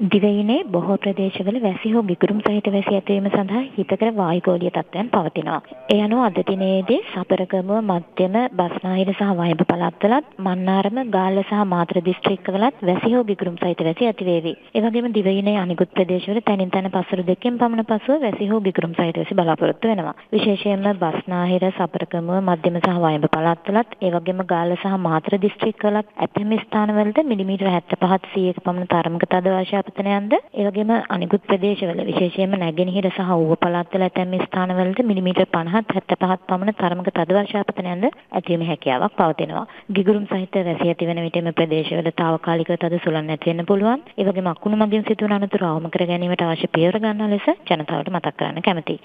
දිවයිනේ බොහෝ ප්‍රදේශවල වැසි හෝ ගිගුරුම් සහිත වැසි ඇතිවීම සඳහා හිතකර වායුගෝලීය තත්ත්වයන් පවතිනවා. ඒ අනුව අද දිනේදී සතරගමුව මධ්‍යම බස්නාහිර සහ වයඹ පළාත්වලත් මන්නාරම ගාල්ල සහ මාතර දිස්ත්‍රික්කවලත් වැසි හෝ ගිගුරුම් සහිත වැසි ඇතිවේවි. ඒ වගේම දිවයිනේ අනිකුත් ප්‍රදේශවල තැනින් තැන පසුරු දෙකකින් පමණ පසුව වැසි හෝ ගිගුරුම් සහිත වැසි බලාපොරොත්තු වෙනවා. විශේෂයෙන්ම බස්නාහිර සතරගමුව මධ්‍යම සහ වයඹ පළාත්වලත් ඒ වගේම ගාල්ල සහ මාතර දිස්ත්‍රික්කවලත් ඇතැම් ස්ථානවලද මිලිමීටර 75 100ක පමණ තරමක තද වර්ෂාප ආයතනයන්ද ඒ වගේම අනිකුත් ප්‍රදේශවල විශේෂයෙන්ම නැගෙනහිර සහ ඌව පළාත්වල ඇතැම් ස්ථානවලද මිලිමීටර් 50 75ක් පමණ තරමක තද වර්ෂාපතනයන්ද ඇතිවීමේ හැකියාවක් පවතිනවා. ගිගුරුම් සහිත වැසි ඇති වෙන විට එම ප්‍රදේශවල తాවකාලිකව තද සුළං ඇති වෙන්න පුළුවන්. ඒ වගේම අකුණු මගින් සිදුවන අනතුරු අවම කර ගැනීමට අවශ්‍ය පියවර ගන්නා ලෙස ජනතාවට මතක් කරන්න කැමැතියි.